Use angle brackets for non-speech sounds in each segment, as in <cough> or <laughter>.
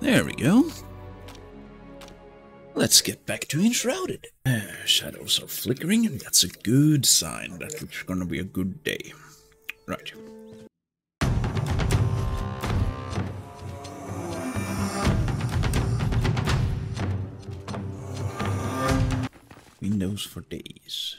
There we go. Let's get back to Enshrouded. Uh, shadows are flickering. And that's a good sign that it's gonna be a good day. Right. Windows for days.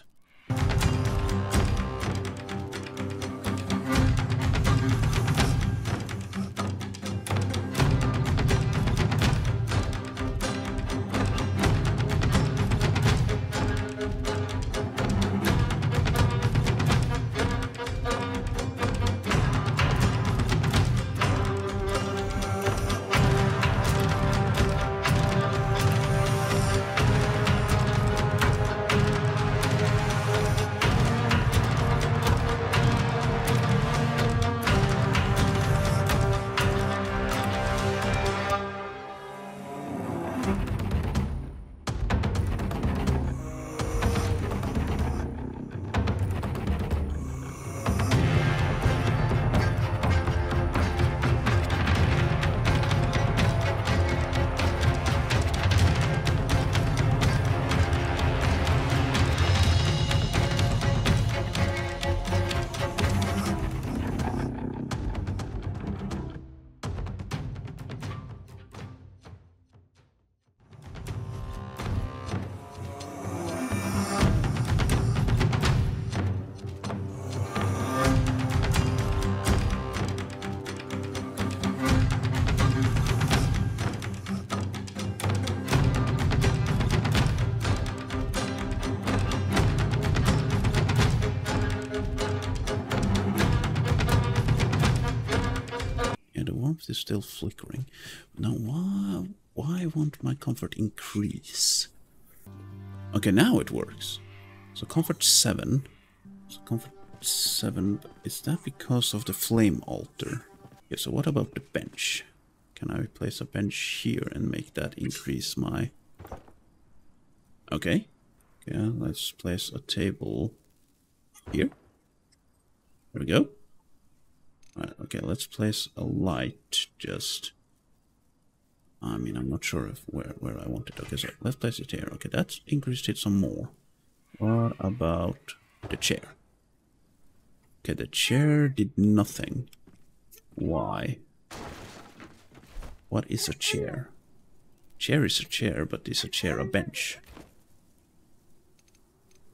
Warmth is still flickering. Now, why, why won't my comfort increase? Okay, now it works. So comfort 7. So comfort 7, is that because of the flame altar? Yeah, so what about the bench? Can I place a bench here and make that increase my... Okay. Yeah, let's place a table here. There we go. Right, okay, let's place a light just... I mean, I'm not sure if where, where I want it. Okay, so let's place it here. Okay, that's increased it some more. What about the chair? Okay, the chair did nothing. Why? What is a chair? Chair is a chair, but is a chair a bench?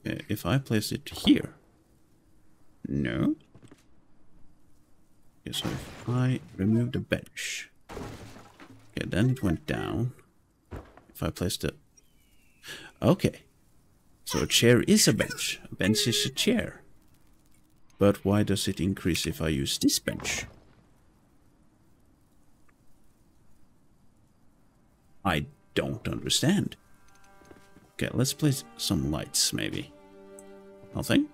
Okay, if I place it here... No? Okay, so if I remove the bench... Okay, then it went down. If I placed it... Okay. So a chair is a bench. A bench is a chair. But why does it increase if I use this bench? I don't understand. Okay, let's place some lights, maybe. Nothing?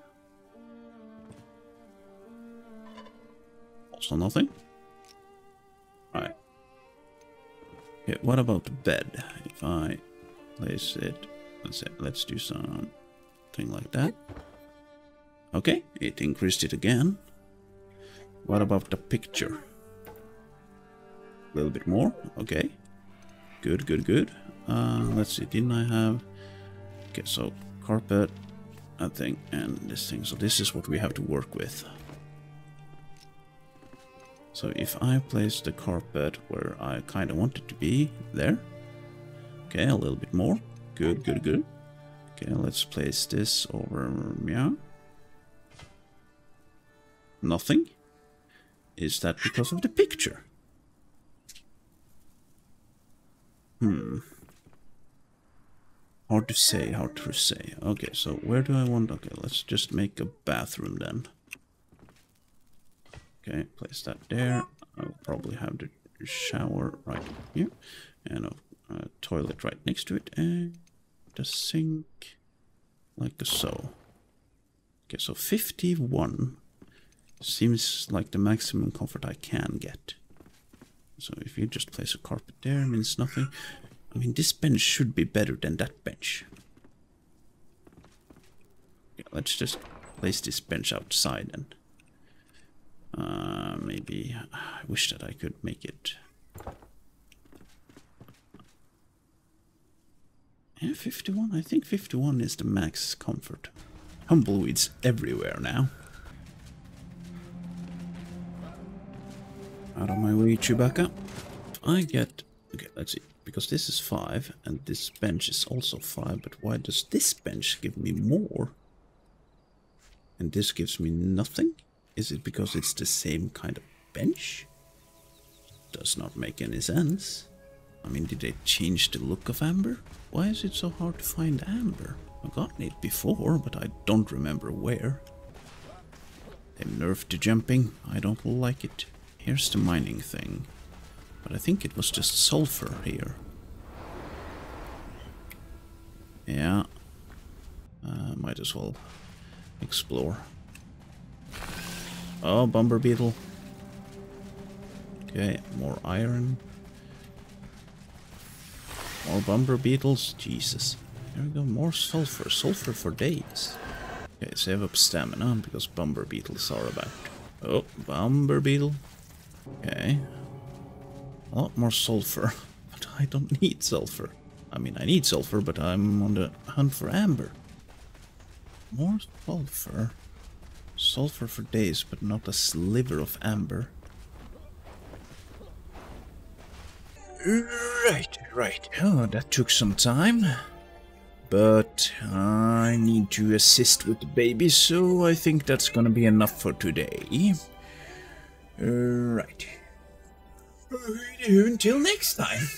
Also nothing? Alright. Okay, what about the bed? If I place it... Let's, let's do something like that. Okay, it increased it again. What about the picture? A little bit more, okay. Good, good, good. Uh, let's see, didn't I have... Okay, so carpet, I think, and this thing. So this is what we have to work with. So if I place the carpet where I kind of want it to be, there. Okay, a little bit more. Good, good, good. Okay, let's place this over, yeah. Nothing. Is that because of the picture? Hmm. Hard to say, hard to say. Okay, so where do I want... Okay, let's just make a bathroom then. Okay, place that there. I'll probably have the shower right here. And a, a toilet right next to it. And the sink like so. Okay, so 51 seems like the maximum comfort I can get. So if you just place a carpet there, means nothing. I mean, this bench should be better than that bench. Let's just place this bench outside and uh, maybe I wish that I could make it. Yeah, 51. I think 51 is the max comfort. Humbleweeds everywhere now. Out of my way, Chewbacca. I get... Okay, let's see. Because this is 5, and this bench is also 5, but why does this bench give me more? And this gives me nothing? Is it because it's the same kind of bench? Does not make any sense. I mean, did they change the look of amber? Why is it so hard to find amber? I've gotten it before, but I don't remember where. They nerfed the jumping. I don't like it. Here's the mining thing. But I think it was just sulfur here. Yeah. Uh, might as well explore. Oh, Bumber Beetle. Okay, more iron. More Bumber Beetles. Jesus. There we go, more sulfur. Sulfur for days. Okay, save up stamina because Bumber Beetles are about. Oh, Bumber Beetle. Okay. A lot more sulfur. <laughs> But I don't need sulfur. I mean, I need sulfur, but I'm on the hunt for amber. More sulfur. Sulfur for days, but not a sliver of amber. Right, right. Oh, that took some time. But I need to assist with the baby, so I think that's gonna be enough for today. Right. Until next time.